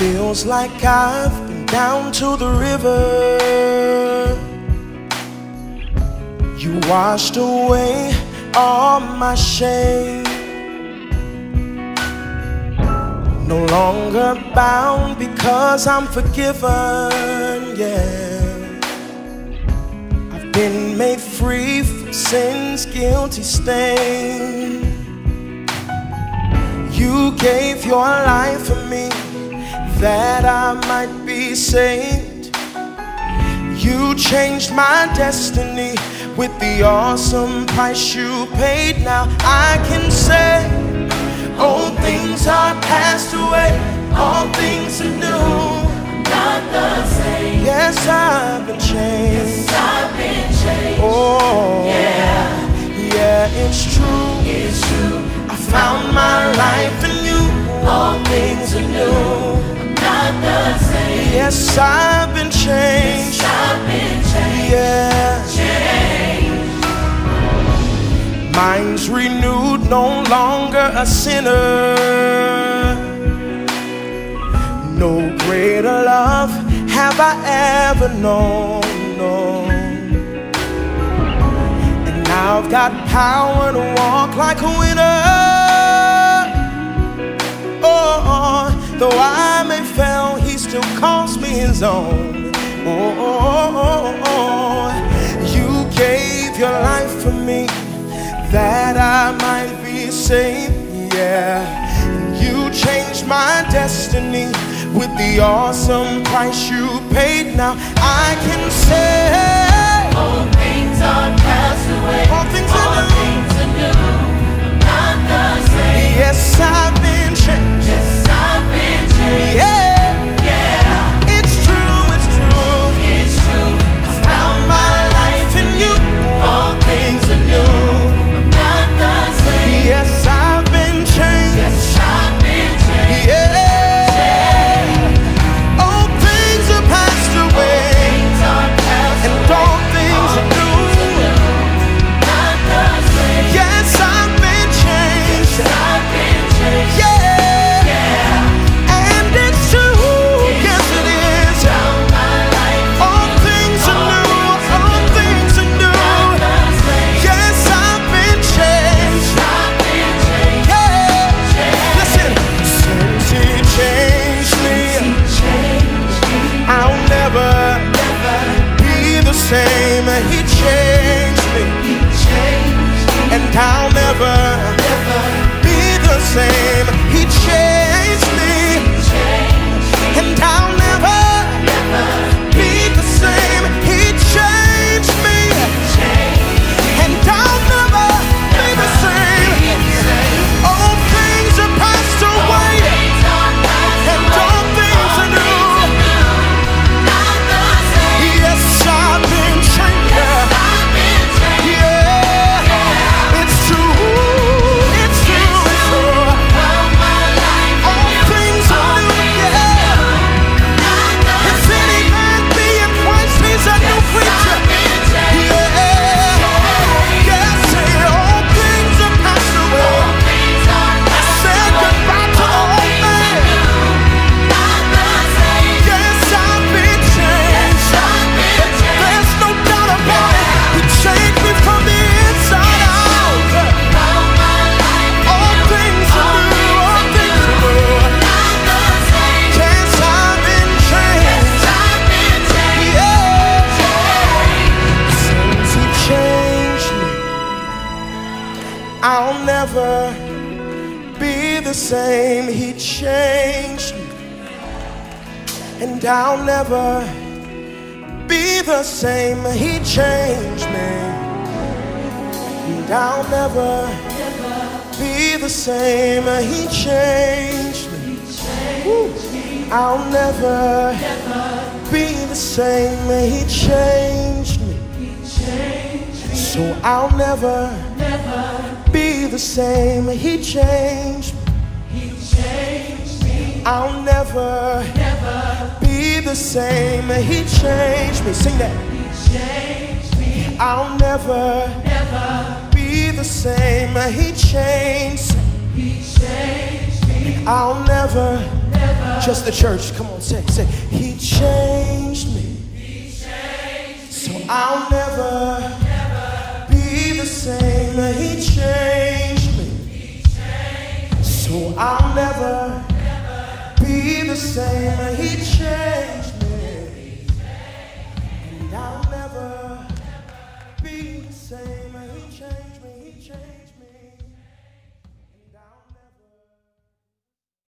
Feels like I've been down to the river. You washed away all my shame. No longer bound because I'm forgiven, yeah. I've been made free from sin's guilty stain. You gave your life for me that I might be saved. You changed my destiny with the awesome price you paid. Now I can say, Old things are passed away, all things are new. Not the same. Yes, I've been changed. Yes, I've been changed. Oh, Yeah, yeah, it's true. it's true. I found my life in you. All things Yes, I've been changed. Yes, I've been changed. Yeah. Changed. Minds renewed, no longer a sinner. No greater love have I ever known. No. And now I've got power to walk like a winner. Oh, though I may fail, He still calls His own. Oh, oh, oh, you gave your life for me that I might be saved. Yeah, you changed my destiny with the awesome price you paid. Now I can say, the same. He changed me, and I'll never be the same. He changed me, and I'll never be the same. He changed me. Woo. I'll never be the same. He changed me. So I'll never be the same. He changed me. I'll never be the same. He changed me. Sing that. He changed me. I'll never be the same. He changed. Me. I'll never never. Just the church. Come on, say, say. He changed me. So I'll never, be the same. He changed me. So I'll never, be the same. He changed me. And I'll never be the same. He changed me. He changed me.